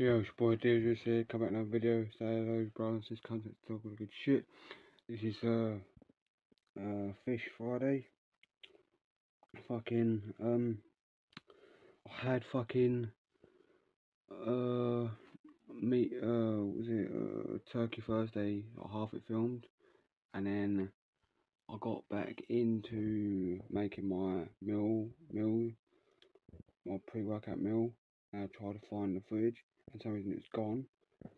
Yo, it's boy Deirdre here, come back another video, say hello brothers, this content talk all good shit. This is uh uh Fish Friday. Fucking um I had fucking uh meat uh was it uh Turkey Thursday, half it filmed and then I got back into making my meal meal my pre workout meal and I tried to find the footage and some reason it's gone.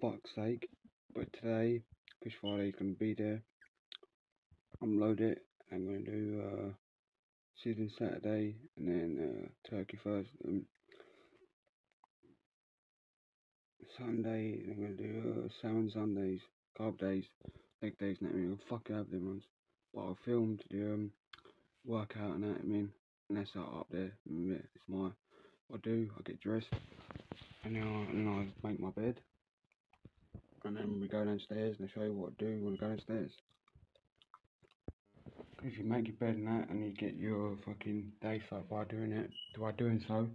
Fuck's sake. But today, Fish Friday is going to be there. Unload it. I'm going to do uh, season Saturday and then uh, turkey first. Um, Sunday, I'm going to do uh, salmon Sundays, carb days, leg days, and that. I mean, I'll fuck have them ones. But I'll film to do um, workout and that. I mean, and that's up there. It's my, I do. I get dressed and then then I make my bed and then we go downstairs and I show you what to do when we go downstairs. If you make your bed and that and you get your fucking day started by doing it, by doing so,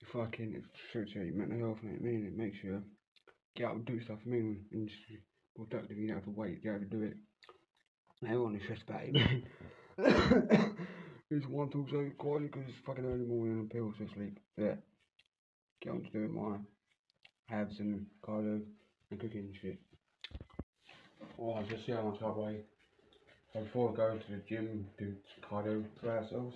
you fucking, it shoots your mental health and it mean it makes you get out and do stuff. I mean, and just productive, you don't have to wait, you have to do it. Everyone is stressed about it, man. One talks so quietly because it's fucking early morning and pills to sleep. Yeah get on to doing my have some cardio and cooking shit. Oh, I just see how much I weigh. Before I go to the gym, do cardio for ourselves.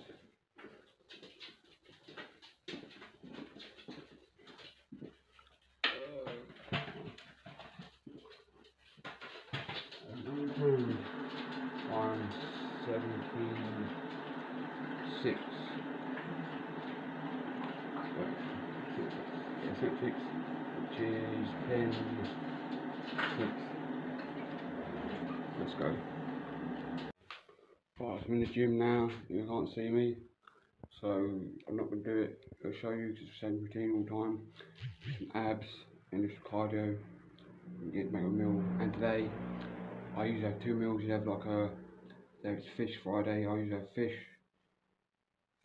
10, 6. Let's go. Right, I'm in the gym now. You can't see me. So I'm not going to do it. I'll show you the same routine all the time. Some abs and just cardio. Get make a meal. And today, I usually have two meals. You have like a, there's fish Friday. I usually have fish.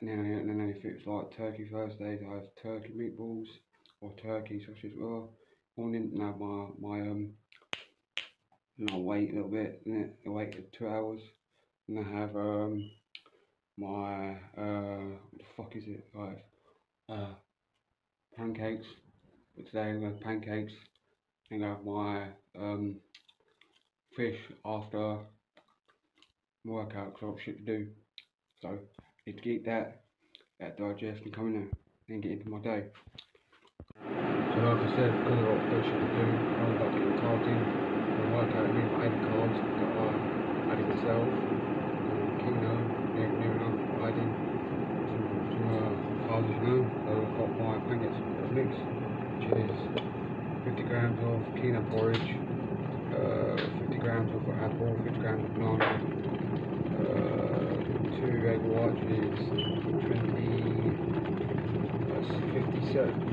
And then, and then if it's like turkey Thursday, I have turkey meatballs or turkey sausage. Well, morning now my my um and I wait a little bit, and I wait two hours, and I have um my uh what the fuck is it like uh pancakes. But today I'm going have pancakes and I have my um fish after workout because I've shit to do. So need to get that that digest and come in there and get into my day. So like I said, because of what they should do, to get the cards in and work out of my cards that I added myself. Um, Kino, near, near enough adding some, some uh, cards as know. So I've got my pancakes mix, which is 50 grams of Kino porridge, uh, 50 grams of apple, 50 grams of banana, uh, two egg whites is 20 57, 50,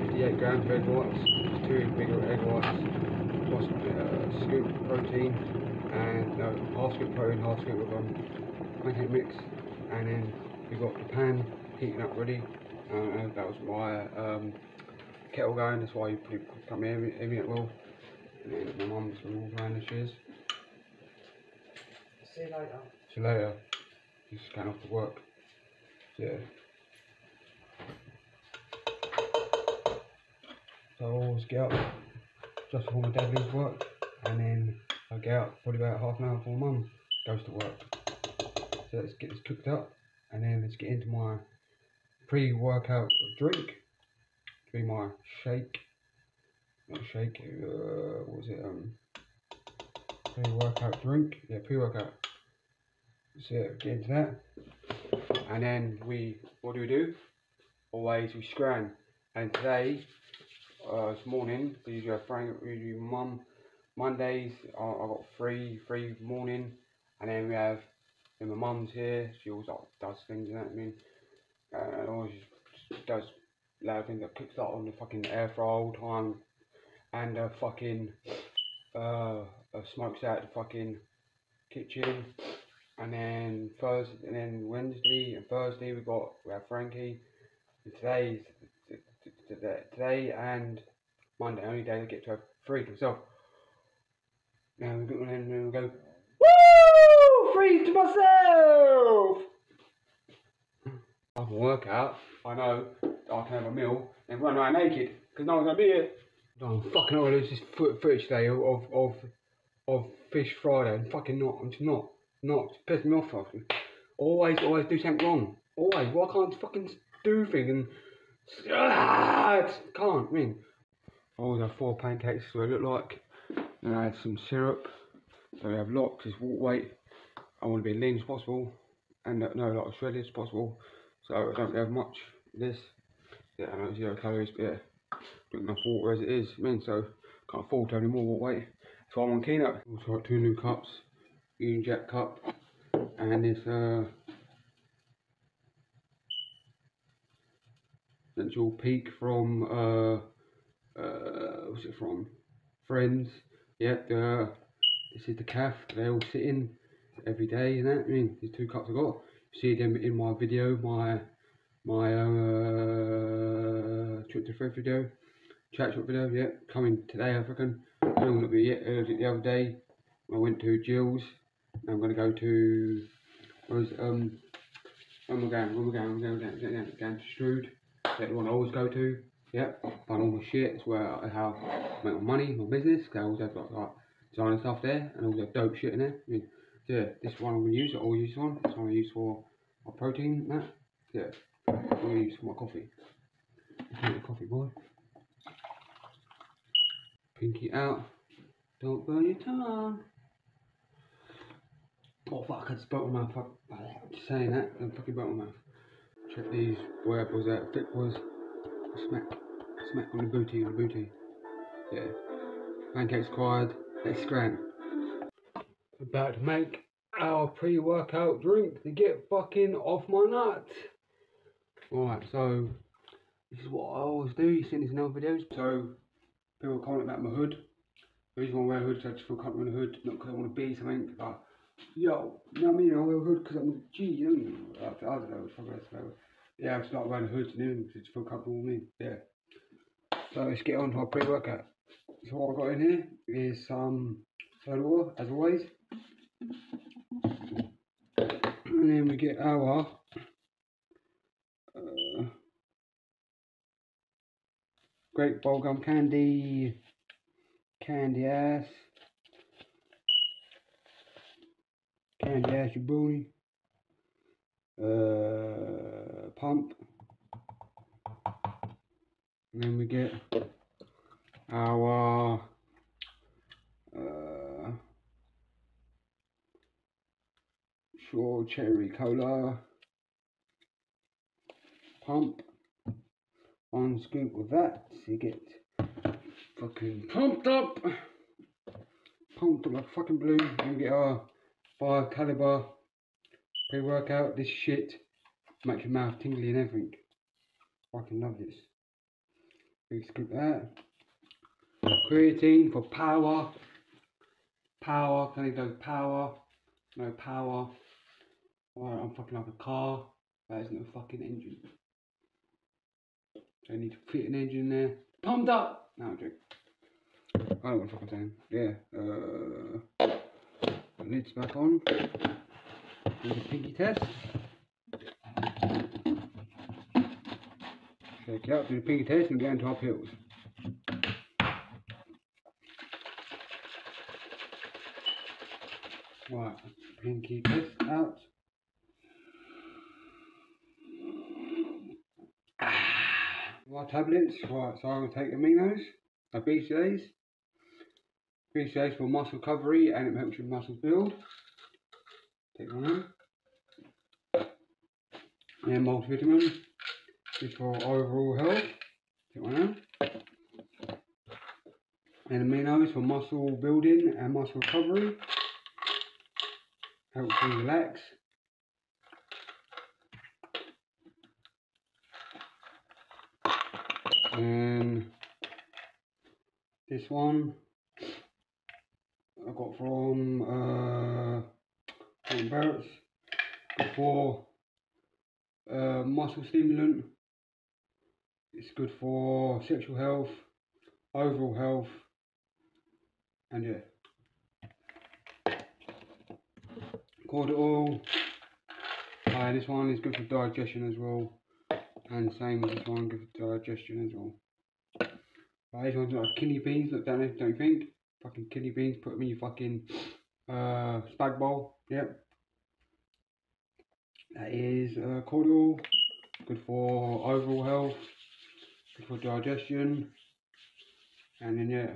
58 grams of egg whites, two bigger egg whites, plus uh, scoop protein, and no, half scoop protein, half scoop of um, pancake mix, and then we've got the pan heating up ready, uh, and that was my um, kettle going, that's why you put here, aiming it well, and then my mum's all around the shears. See you later. See you later. Just going off to work. Yeah. So I always get up just before my dad leaves work and then I get out probably about half an hour before mum goes to work. So let's get this cooked up and then let's get into my pre-workout drink. Be my shake. Not shake, uh, what was it? Um, pre-workout drink. Yeah, pre-workout. So yeah, get into that. And then we, what do we do? Always we scran. And today uh, this morning. So usually have Frank, usually mum. Mondays I, I got free, free morning, and then we have then my mum's here. She always like, does things, you know what I mean? Uh, and always does loud things that cooks that on the fucking air fryer all time, and uh, fucking uh, smokes out the fucking kitchen. And then Thursday, and then Wednesday and Thursday we got we have Frankie. And today's today and Monday, only day I get to have three to myself. Now we then go, woo, free to myself. I can work out. I know I can have a meal and run around naked because no one's gonna be here. I'm fucking not gonna lose this foot footage today of of of fish Friday. I'm fucking not. I'm just not. Not. It's pissing me off. Fucking. Always, always do something wrong. Always. Why can't I fucking do things and ah, can't. Mean, I always four pancakes. So they look like. And I had some syrup. So we have lots. It's water weight. I want to be lean as possible and uh, no, like as shredded as possible. So I don't have much this. Yeah, I don't know zero calories, but yeah, drink enough water as it is. I mean, so can't afford to have any more water weight. So I'm on Keno. Also got two new cups, Union Jack cup, and this uh, Central Perk from uh, uh, what's it from? Friends. Yeah, the, this is the calf. They all sit in every day, and that. I mean, these two cups I got. You see them in my video, my my uh, trip to Fred video, chat shop video. Yeah, coming today, I reckon. I don't know yet. Uh, the other day, I went to Jill's. I'm gonna go to where's um. Where am I going? Where am I going? I'm going down, down, down, down to Strood. That's the one I always go to. Yep, find all my shit. It's where I have my money, my business. I always have like, like designer stuff there and all the dope shit in there. I mean, yeah, this one I'm gonna use. I always use this one. This one I use for my protein. That. Yeah, I'm gonna use for my coffee. The coffee, boy. Pinky out. Don't burn your tongue. Oh fuck! I just burnt my mouth. Fuck. Just saying that. I fucking burnt my mouth. Check these boy apples out. Thick boys. Smack. Smack on the booty. On the booty. Yeah. Pancakes required. Let's scram. About to make our pre-workout drink to get fucking off my nuts. Alright, so this is what I always do. You've seen this in other videos. So people comment about my hood. The reason why I wear a hood is I just feel comfortable in a hood, not because I want to be something. But yo, you know what I mean? I wear a hood because I'm a G. You know, I, I don't know. It's probably that's about- Yeah, I start wearing a hood and everything because it's feel comfortable with me. Yeah. So let's get on to our pre-workout. So what I've got in here is some soda water, as always. And then we get our uh, great bubblegum candy, candy ass, candy ass your booty, uh, pump, and then we get our uh, Cherry Cola pump. One scoop of that you get fucking pumped up. Pumped up like fucking blue. And get our five caliber pre workout. This shit makes your mouth tingly and everything. Fucking love this. Scoop of that. Creatine for power. Power, can I go power? No power. Alright, I'm fucking like a car. That isn't a fucking engine. So I need to fit an engine in there. Pumped up! No, I'm joking. I don't want to fucking saying. Yeah. Uh, lid's back on. Do the pinky test. Check it out, do the pinky test and go into our pills. Right, pinky test out. Ah, my tablets, right, so I'm going take aminos, a BCAAs for muscle recovery and it helps your muscles build. Take one out. And multivitamin, is for overall health. Take one out. And aminos for muscle building and muscle recovery. Helps you relax. And this one I got from uh, Barrett's good for uh, muscle stimulant. It's good for sexual health, overall health, and yeah. Oil. Uh, this one is good for digestion as well. And same with this one, good for digestion as well. Uh, these ones are kidney beans, look down there, don't you think? Fucking kidney beans, put them in your fucking uh, spag bowl. Yep. That is uh, cordial, good for overall health, good for digestion, and then yeah.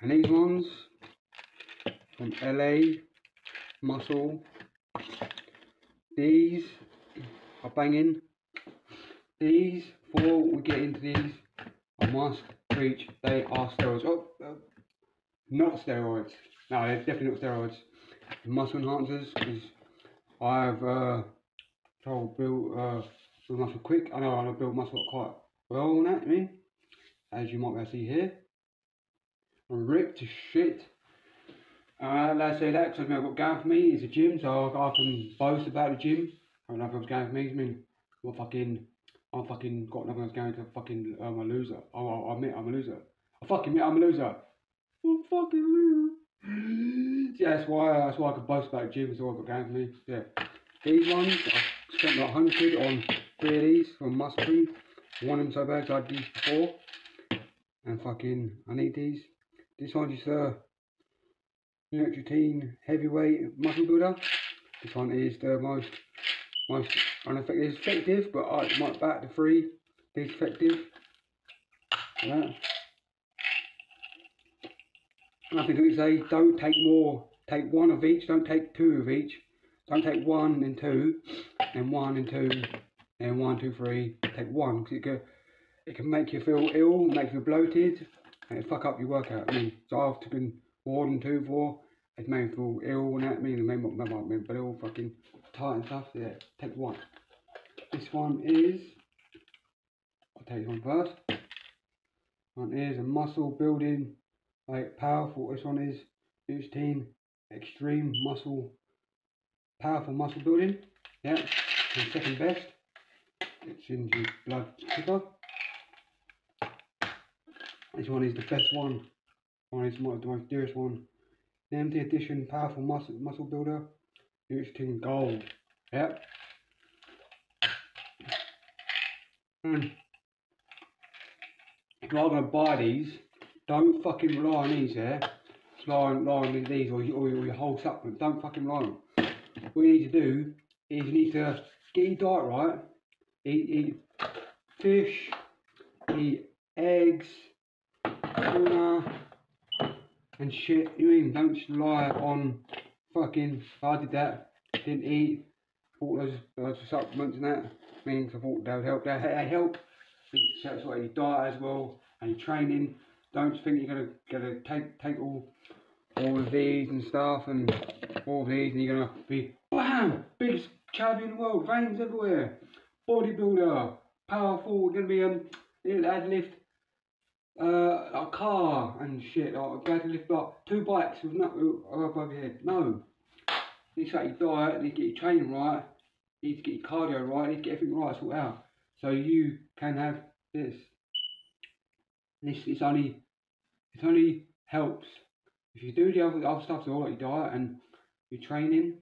And these ones from LA, Muscle. These are banging. These, before we get into these, I must preach they are steroids. Oh, uh, not steroids. No, they're definitely not steroids. Muscle enhancers, I've uh, told Bill uh, build muscle quick. I know I've build muscle quite well on that, I mean, as you might be able to see here. I'm ripped to shit. Uh, let's say that because I've got going for me is a gym, so I can boast about the gym. I don't know if going for me. I mean, I'm fucking, I'm fucking got nothing else going to fucking, I'm a loser. I, I, I admit I'm a loser. I fucking admit I'm a loser. I'm fucking yeah, that's why, that's why I can boast about gym, so going for me. Yeah. These ones, I spent like 100 on three of these from Muscle. One of them so bad, I had these before. And fucking, I need these. This one is uh, Norateen Heavyweight Muscle Builder. This one is the most most uneffective, effective, but I might back the three least effective. Yeah. Nothing to say, don't take more, take one of each, don't take two of each. Don't take one and two, and one and two, and one, two, three. Take one, because it can, it can make you feel ill, make you bloated, and fuck up your workout. I mean, so I've taken more than two, four, it made me feel ill and that, I mean, it made made me but all fucking tight and stuff. Yeah, take one. This one is, I'll take this one first. One is a muscle building, like powerful. This one is Norateen Extreme Muscle powerful muscle building. Yeah, and second best, it's in the blood sugar. This one is the best one. One is the most dearest one. The Edition Powerful Muscle Muscle Builder. Norateen Gold. Yep. And if you're going to buy these, don't fucking rely on these, yeah? Rely on, rely on these or, or, or your whole supplement. Don't fucking rely on them what you need to do is you need to get your diet right, eat, eat fish, eat eggs, tuna, and shit. You mean don't rely on fucking. I did that. Didn't eat. Bought those, those supplements and that. Means I thought they would help. They, they help. That's what your diet as well and your training. Don't think you're gonna gonna take take all all of these and stuff and all of these and you're gonna be bam biggest champion in the world veins everywhere. Bodybuilder powerful gonna be um add lift uh, a car and shit like go to lift like two bikes with no above your head. No. You need to get your diet you need to get your training right you need to get your cardio right you need to get everything right sorted out. So you can have this this is only it only helps if you do the other, other stuff, so like your diet and your training,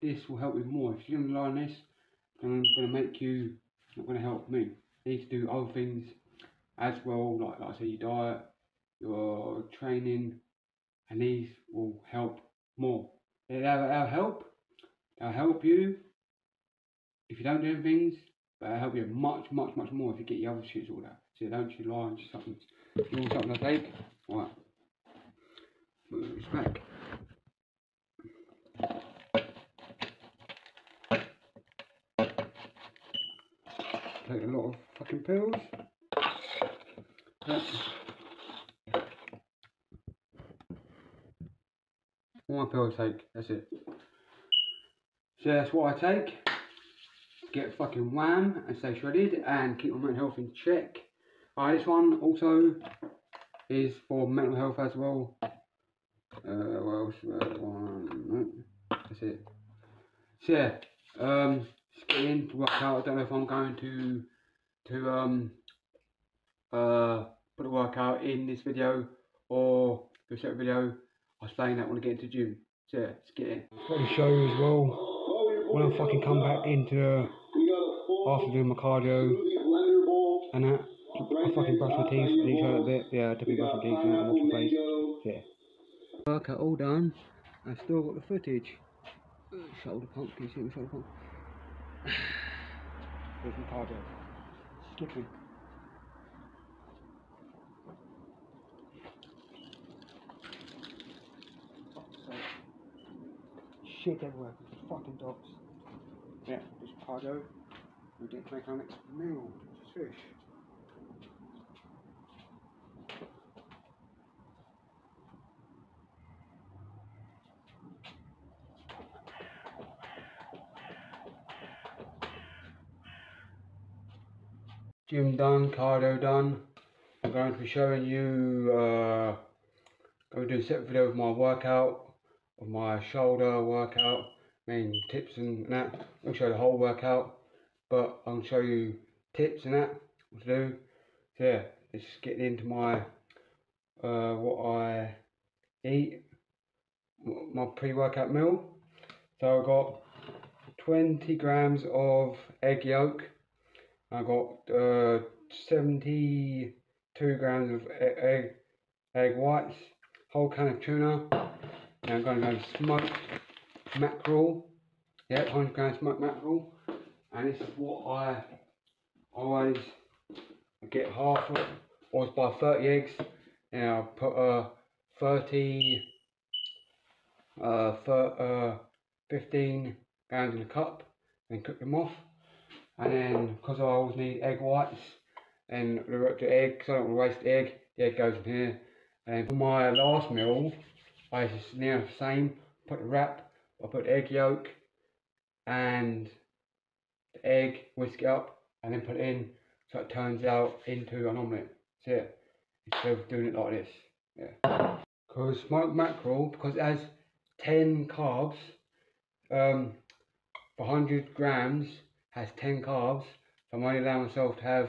this will help you more. If you're to rely on this, it's going to make you, not going to help me. You need to do other things as well, like, like I say, your diet, your training, and these will help more. They'll, they'll help, they'll help you if you don't do things, but they'll help you much, much, much more if you get your other shit all out. So don't you just something, you want something to take, right back. Take a lot of fucking pills. That's one pill I take, that's it. So that's what I take. Get fucking wham and stay shredded and keep my mental health in check. Alright, this one also is for mental health as well. Uh, what else? Uh, one. That's it. So yeah, um, just getting to work out. I don't know if I'm going to to um uh put a workout in this video or do a separate video. I'll explain that when I get into gym. So yeah, let's get in. I've to show you as well when I fucking come back into after doing my cardio and that. I fucking brush my teeth, did you show that bit? Yeah, I definitely brush my teeth and that, wash my face. Yeah. Workout all done. I've still got the footage. Shoulder pump, can you see my shoulder pump? There's my cardio. Skipping. Shit everywhere, fucking dogs. Yeah, just cardio. We didn't make our next meal, which is fish. Gym done, cardio done. I'm going to be showing you, uh, going to do a separate video of my workout, of my shoulder workout, main tips and that. I'll show you the whole workout, but I'll show you tips and that, what to do. So yeah, let's get into my, uh, what I eat, my pre-workout meal. So I've got 20 grams of egg yolk, I got uh, 72 grams of egg, egg whites, whole can of tuna, and I'm going to go smoked mackerel, yeah, 100 grams smoked mackerel, and this is what I always get half of, always buy 30 eggs, and I'll put uh, 30, uh, uh, 15 grams in a cup, and cook them off and then because I always need egg whites and the, the egg, because I don't want to waste egg, the egg goes in here. And for my last meal, I just now the same, put the wrap, I put egg yolk and the egg, whisk it up, and then put it in so it turns out into an omelette. That's it. Instead of doing it like this. Yeah. Because smoked mackerel, because it has 10 carbs, um, for 100 grams, has 10 carbs, so I'm only allowing myself to have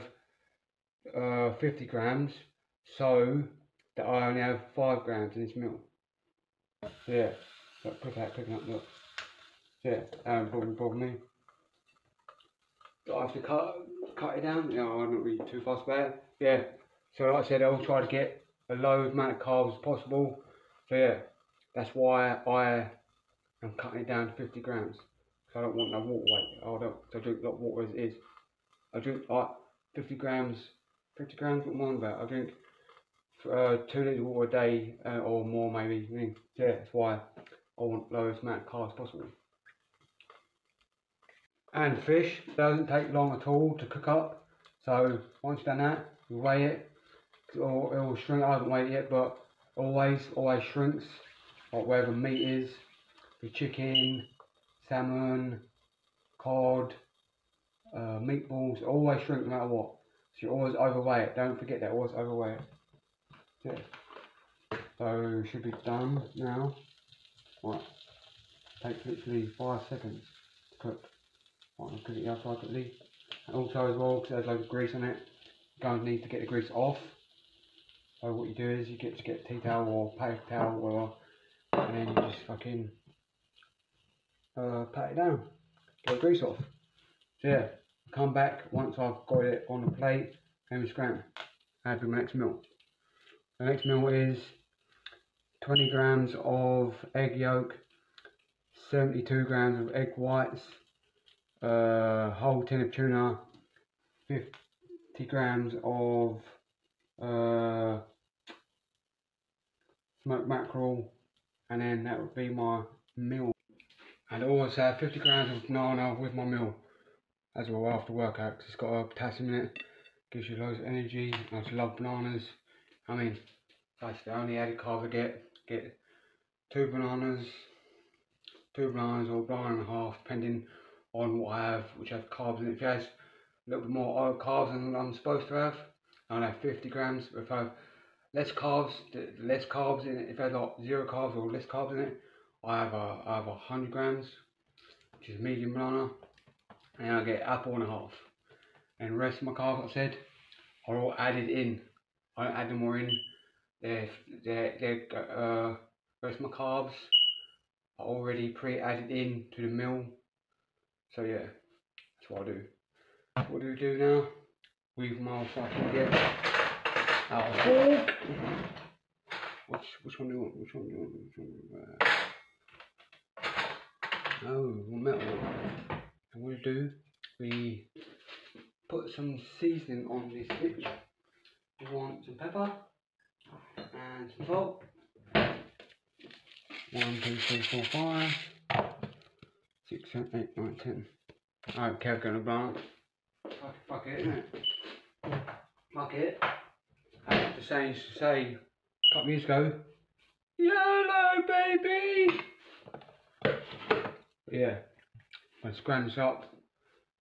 uh, 50 grams, so that I only have 5 grams in this meal. So yeah, look, quick out, picking up, look. So yeah, um, problem, problem me. Do I have to cut, cut it down? Know, I'm not really too fast about it. Yeah, so like I said, I'll try to get a low amount of carbs as possible. So yeah, that's why I am cutting it down to 50 grams. I don't want no water weight. I don't. I drink a lot of water as it is. I drink like 50 grams. 50 grams. What am I about? I drink uh, two litres of water a day uh, or more maybe. I mean, yeah, that's why I want lowest amount of carbs possible. And fish doesn't take long at all to cook up. So once you've done that, you weigh it. Or it will shrink. I haven't weighed it yet, but always, always shrinks. Like wherever meat is. The chicken, salmon, cod, uh, meatballs, always shrink no matter what. So you always overweigh it. Don't forget that, always overweigh it. Yeah. So should be done now. Right. Takes literally five seconds to cook. Right, I'll cook it quickly. And also as well, because there's loads of grease on it, you're going to need to get the grease off. So what you do is you get to get tea towel or paper towel or whatever, and then you just fucking uh, pat it down, get the grease off. So yeah, come back once I've got it on the plate and we scram. Add to my next meal. The next meal is 20 grams of egg yolk, 72 grams of egg whites, uh, whole tin of tuna, 50 grams of uh, smoked mackerel, and then that would be my meal. And I always have 50 grams of banana with my meal as well after workout because it's got a potassium in it, gives you loads of energy. I just love bananas. I mean, that's the only added carb I get. Get two bananas, two bananas or a banana and a half, depending on what I have, which has carbs in it. If it has a little bit more carbs than I'm supposed to have, I'll have 50 grams. If I have less carbs, less carbs in it, if I have like zero carbs or less carbs in it, I have a I have a hundred grams, which is medium banana, and I get apple and a half. And the rest of my carbs, like I said, are all added in. I don't add them more in. They're, they're, they're uh, most of my carbs are already pre-added in to the meal. So yeah, that's what I do. What do we do now? With my fucking get our fork. Which which one do you want? Which one do you want? Which one do you want? Oh, metal. And what we do? We put some seasoning on this bitch. We want some pepper and some salt. One, two, three, four, five, six, seven, eight, nine, ten. I don't care, gonna blank. Fuck, fuck it, innit? Fuck it. I have to say, say, a couple years ago, YOLO baby! Yeah, I scram this up,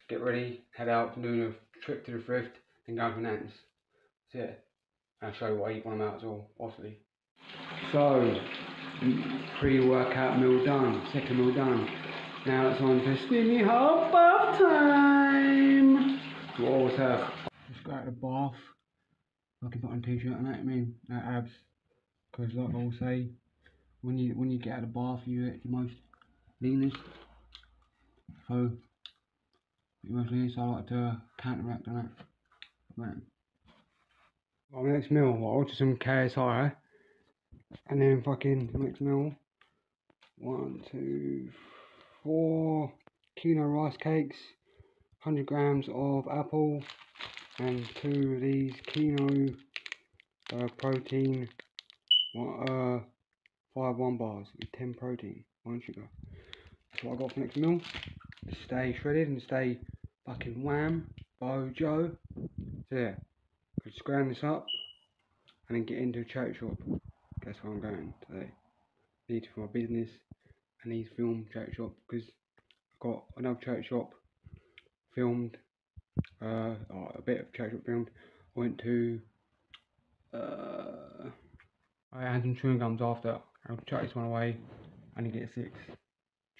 get ready, head out, doing a trip to the thrift, then go to Nance. That's it. I'll show you what I eat when I'm out as well, obviously. So, pre-workout meal done, second meal done. Now it's on to skinny hot bath time. What always have. Just got out of the bath. I can put on a t-shirt and that, I mean, no abs. Because like I will say, when you when you get out of the bath, you're at your most leanest. So, most I like to counteract that. My next meal, I'll order some KSI. And then fucking next meal. One, two, four quinoa rice cakes, 100 grams of apple, and two of these quinoa uh, protein, one, uh, five one bars with 10 protein, one sugar. That's what I got for next meal. Stay shredded and stay fucking wham, bojo. So yeah, could scram this up and then get into a charity shop. Guess where I'm going today. Need for my business. I need film charity shop because I've got another charity shop filmed. Uh, oh, a bit of charity shop filmed. I went to. Uh, I had some chewing gums after. I'll chuck this one away. and get six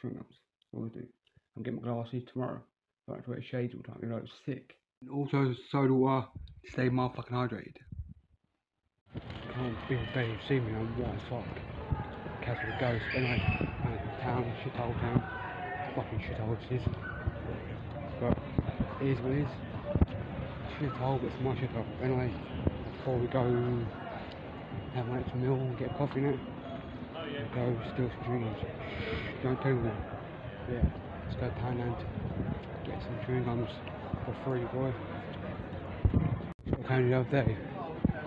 chewing gums. Always do. I'm getting my glasses tomorrow. I have to wear shades all the time. You know, it's sick. And also soda water to stay motherfucking hydrated I can't be better you see me, I'm white as fuck. Castle the Ghost, anyway, uh, town, shithole town. Fucking shithole it is. But it is what it is. Shithole, but it's my shithole. Anyway, before we go have my next meal and get coffee now, we'll go steal some dreams. gums. Don't tell them. Yeah, let's go Thailand, get some chewing gums for free, boy. What kind of day?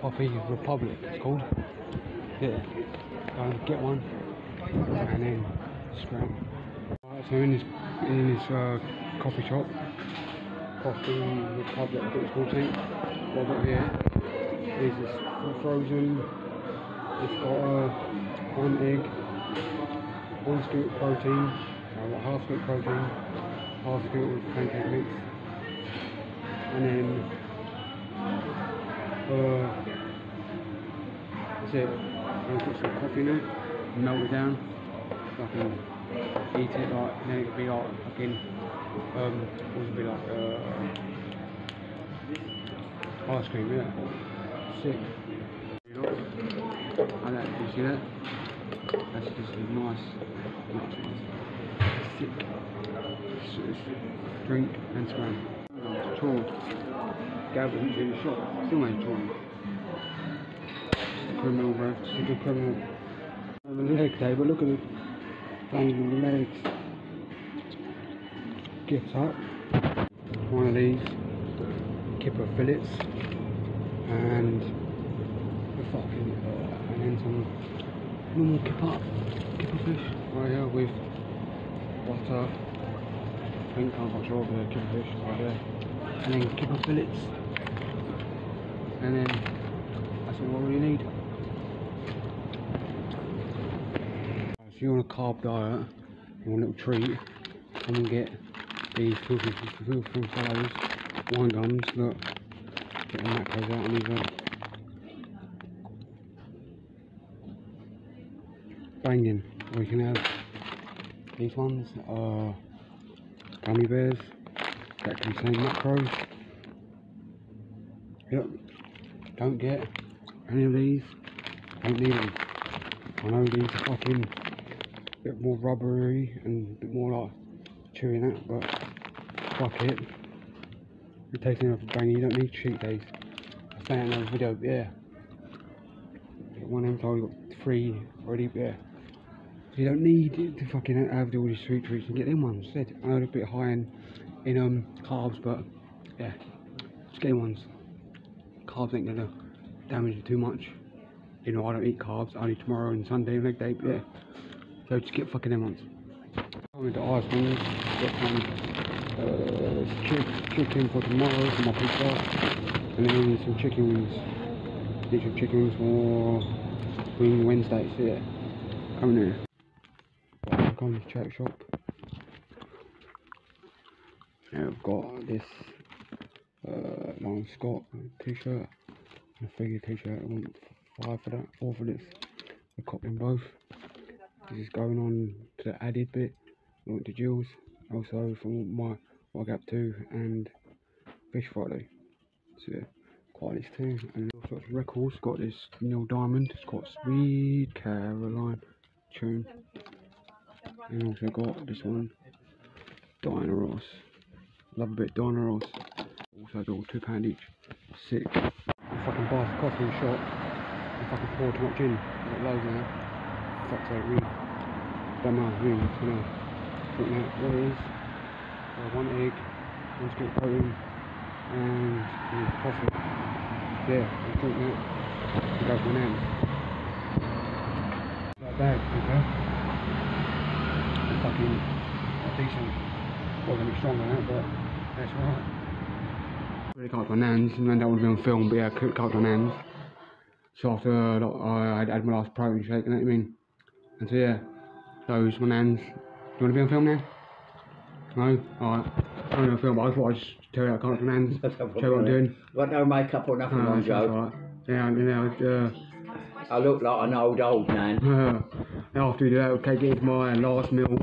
Coffee Republic, it's called. Yeah, go and get one, and then scram. Right, so in this in this uh, coffee shop, Coffee Republic, I think it's called. Thing. What I've got here is this frozen. It's got uh, one egg, one scoop of protein, uh, half scoop protein, half of pancake mix, and then uh, that's it. I'll put some coffee in it, melt it down, fucking eat it like, then it'll be like fucking, um, what would it be like, uh, ice cream, yeah. Sick. Know? I you see that? Just a nice, nice. It's, it's drink and. Torn guy was in the shop. Still ain't me. A criminal, bro. Just a good criminal. The leg day, but look at the legs. Gets up. One of these. Kipper fillets. And the fucking, uh, and then some normal kipper, kipper fish right here with butter. I think I'm not sure of the kipper fish right there. And then kipper fillets and then that's all we need. If you're on a carb diet, you want a little treat, come and get these filthy from fellows wine gums, look, get the macros out on these uh, look. Banging, we can have these ones are gummy bears that contain macros. Yep, don't get any of these. Don't need them. I know these are fucking bit more rubbery and a bit more like chewing out, but fuck it. It takes enough brain, you don't need cheat days. I saying in another video, yeah. Get one of them, got three already, yeah. You don't need to fucking have all these sweet treats and get them ones. I know they're a bit high in, in um carbs, but yeah, just get them ones. Carbs ain't gonna damage you too much. You know, I don't eat carbs, only tomorrow and Sunday leg day, but yeah. So just get fucking them ones. I'm into Iceland, get some uh, chicken for tomorrow for my pizza, and then some chicken wings. Get chicken wings for Wednesday, so yeah, come in here. Back on the chat shop. Yeah, I've got this uh, Long Scott t-shirt, and a figure t-shirt. I want five for that, four for this. I copped them both. This is going on to the added bit. I went to Jules, also from my got up to, and Fish Friday. So yeah, quite this too. And all sorts of records. Got this Neil Diamond. It's got Sweet Caroline tune. And also got this one, Diana Ross. Love a bit Diana Ross. Also got two pound each. Sick. I Fucking buy a coffee in shop. And fucking pour too much in. I've Got loads of that. Fuck's sake, really. Don't know, really, you know. Think that what it is. Uh, one egg, one scoop of protein, and mm, coffee. Yeah, I drink that. Go for an end. Not bad, okay. Fucking decent. Wasn't any stronger than that, but that's alright. Really got my nans, and then that would be on film, but yeah, I up my nans. So after uh, like, I had had my last protein shake, you know what I mean? And so yeah, those my nans. Do you want to be on film now? No? Alright. I'm on film, but I thought I'd just tell you I can't my nans. Show what I'm doing. Got no makeup or nothing Uh, on, Joe. alright. Yeah, you know, I look like an old, old man. uh, after we do that, okay, get my last meal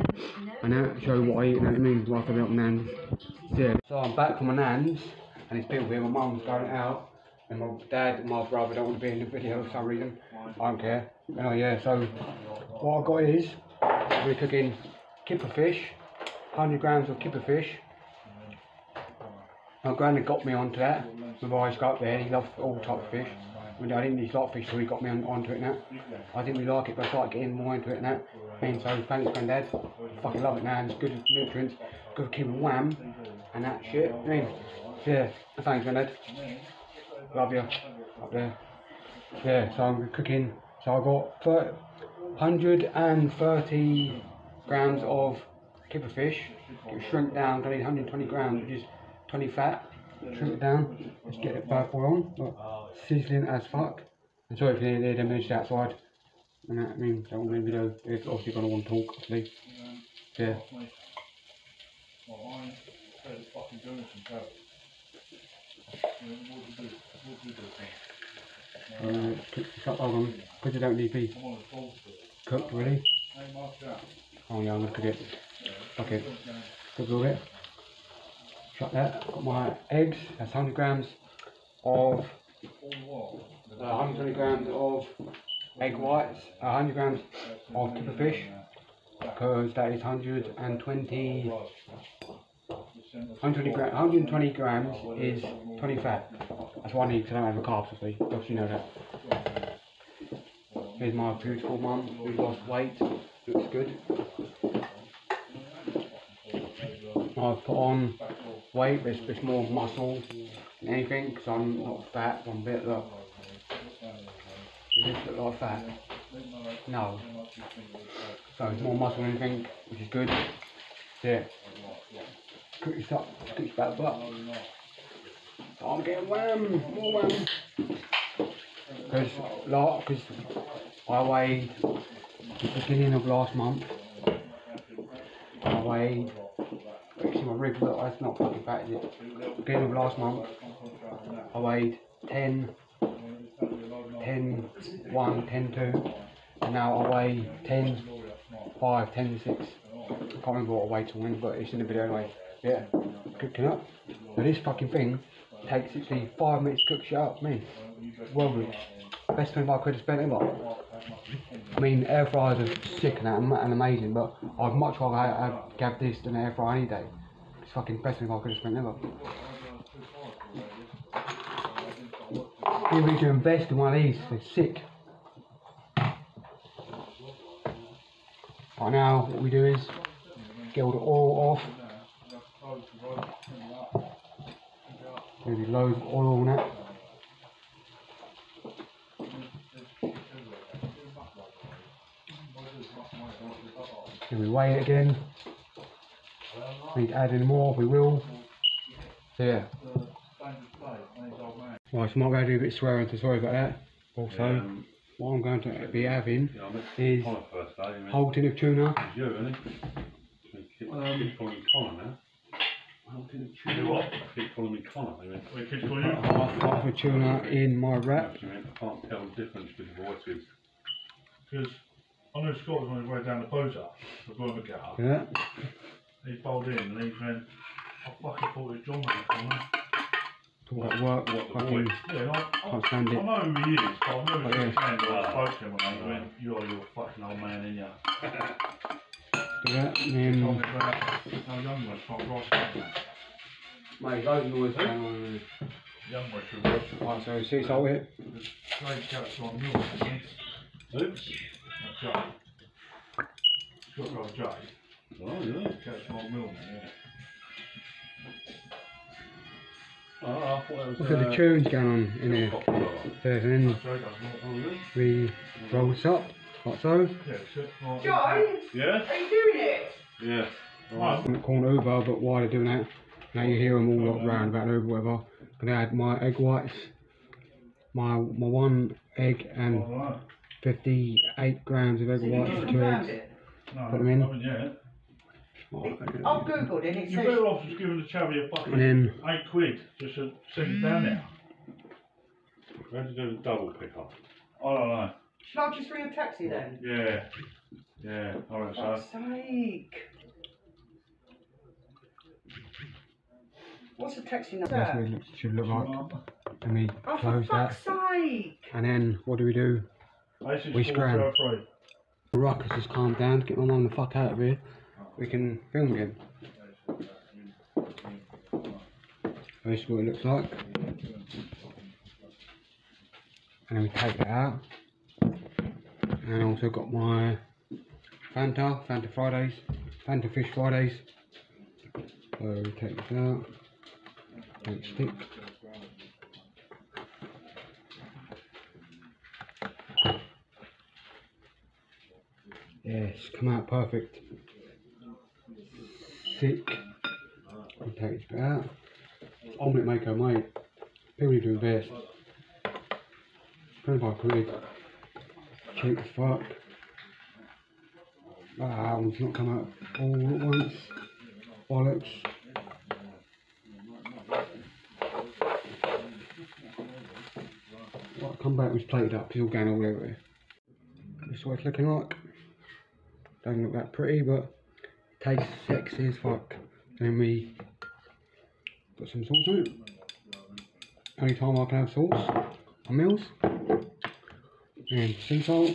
and that, show what I eat, you know what I mean? I've got nans. Yeah. So I'm back from my nans, and it's people here, my mum's going out, and my dad and my brother don't want to be in the video for some reason. I don't care. Oh yeah, so what I got is, we're cooking kipper fish, 100 grams of kipper fish. My granddad got me onto that. My boys got there, he loves all types of fish. I, I didn't a lot fish, so he got me on, onto it now. I didn't really like it, but I started getting more into it now. And so thanks granddad. I fucking love it now, and it's good with nutrients, good for keeping wham and that shit. I mean, yeah, thanks granddad. Love you. Up there. Yeah, so I'm cooking. So I got 130 grams of kipper fish. It shrink down to 120 grams, which is 20 fat. Shrink it down. Let's get it back on. Look, sizzling as fuck. I'm sorry if you hear the minutes outside. And that, I mean, don't want to video. It's obviously gonna want to talk, obviously. Yeah. Uh, cook this up, hold on, because you don't need to be cooked really. Oh yeah, I'm gonna cook it. Okay, cook a little Got my eggs. That's 100 grams of uh, 120 grams of egg whites. Uh, 100 grams of kipper fish because that is 120. 120, gra- 120 grams is 20 fat. That's what I need because I don't have a carbs, obviously. Obviously, you know that. Here's my beautiful mum who's lost weight. Looks good. I've put on weight, but it's, it's more muscle than anything because I'm not fat. A bit look. Does this look like fat? No. So it's more muscle than anything, which is good. Yeah. Cook this up, cook this back butt. I'm getting wham, more wham. Because, like, because I weighed the beginning of last month. I weighed, my ribs, look, that's not fucking is it? Beginning of last month, I weighed 10, 10, 1, 10, 2, and now I weigh 10, 5, 10, 6. I can't remember what I weighed till when, but it's in the video anyway. Yeah, cooking up. Now this fucking thing takes literally five minutes to cook shit up, man. Well good. best 25 quid to spend ever. I mean, air fryers are sick and, and amazing, but I'd much rather have, have, have this than an air fryer any day. Fucking best 25 quid to spend ever. People need to invest in one of these, they're sick. Right now, what we do is get all the oil off. Maybe loads of oil on that. Then we weigh it again. Need to add any more, we will. So yeah. Right, so might be able to do a bit of swearing, so sorry about that. Also, Um, what I'm going to be having yeah, is Connor first day. and whole tin of tuna, you, isn't it? They keep, Um, keep calling me Connor now. whole tin of You tuna, what? They keep calling me Connor. They went, We could call you. half, half a tuna in my wrap. I mean, I can't tell the difference with voices. Because I know Scott was on his way down the boater, the Burma car. Yeah. He bowled in and he went, um, I fucking thought it was John was coming. Talk about work, What, the fucking, voice? Yeah, and I, I, can't stand I it. know who he is, but I've never seen yeah. his hand or I spoke to him and I went, you are your fucking old man, in ya. Do that, and He told then... about how young was from Ross, Mate, loads of noise going on. young was from Ross. Right, so sea salt it. Great catch on Mill, I think. Oops. That's Jay. Scott Ross Jay, Oh, yeah. catch on Mill, yeah. Oh, I thought it was. Look at the uh, tunes going on in here. Cocktail. There's and then Jay does not. Really? we roll this up, like so. Yeah, sit right. Joe, Yeah? are you doing it? Yeah. Right. I'm calling Uber, but while they're doing that, now you hear them all lot round about Uber, whatever. Gonna add my egg whites, my my one egg and Alright. 58 grams of egg So whites, haven't two found eggs. it? No, Put 'em in. Haven't. I've googled it and it You're says better off just giving the chavvy a fucking And then eight quid just to send it down there. How did you do the double pickup? I don't know. Should I just ring a taxi then? Yeah. Yeah, I reckon For so. fuck's sake. What's the taxi that's what it looks- should look like. Let me Oh, for close that. fuck's sake! And then what do we do? Eight six We four scram. zero oh three. Ruckus has calmed down get my mum the fuck out of here. We can film again. This is what it looks like. And we take that out. And also got my Fanta, Fanta Fridays, Fanta Fish Fridays. So we take this out. It stick. Yes, come out perfect. Sick. We take this bit out. Omelette maker, mate. People need to invest. 25 quid. Cheap as fuck. Ah, one's not come out all at once. Bollocks. Right, come back, it was plated up, it's all going all over here. This is what it's looking like. Don't look that pretty, but tastes sexy as fuck. Then we put some sauce on it. Only time I can have sauce on meals. And sea salt,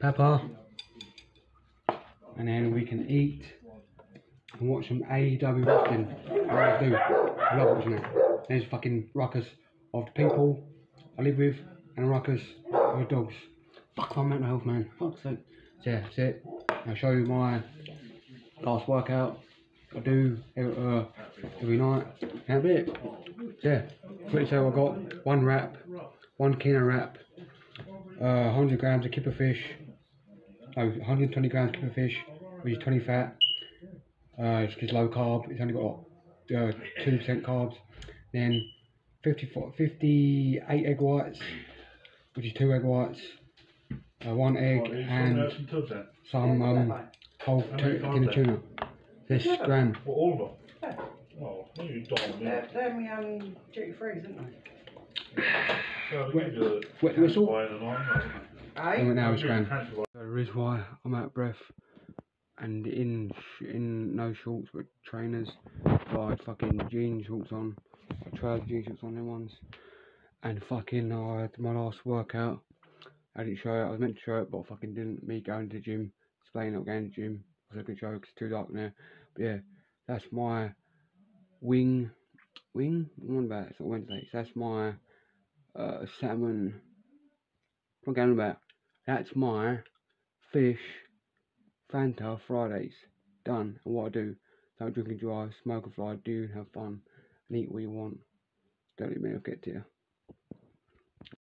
pepper, and then we can eat and watch some AEW wrestling. I do. I love watching it. There's fucking ruckus of the people I live with and ruckus of the dogs. Fuck my mental health, man. Fuck's sake. So yeah, that's it. I'll show you my last workout I do every, uh, every night. That's it. Yeah. Quickly so I got one wrap, one kino wrap, uh, 100 grams of kipper fish, no, 120 grams of kipper fish, which is 20 fat. Uh, it's just low carb. It's only got uh, 2% carbs. Then 54, 58 egg whites, which is two egg whites, uh, one egg, and some tubs then. some um, whole How tu- many tin of carbs tuna. This Yeah. gram. Well, all of them. Yeah. Oh, no, you don't. They're, they're me um, duty free, isn't they? So they Wet- the wet whistle? cancer by the line, Aye? And now they it's give you gram. The reason why I'm out of breath and in sh- in no shorts but trainers, so I had fucking jean shorts on, I trouser jean shorts on them ones, And fucking, I had my last workout. I didn't show it. I was meant to show it, but I fucking didn't. Me going to the gym, explaining not going to the gym. I was going to show it 'cause it's too dark now. But yeah, that's my wing. Wing? What about? It's not Wednesday. So that's my uh, salmon. What am going about? That's my fish Fanta Fridays. Done. And what I do, don't drink and drive, smoke and fly, do have fun, and eat what you want. Don't let me get to you.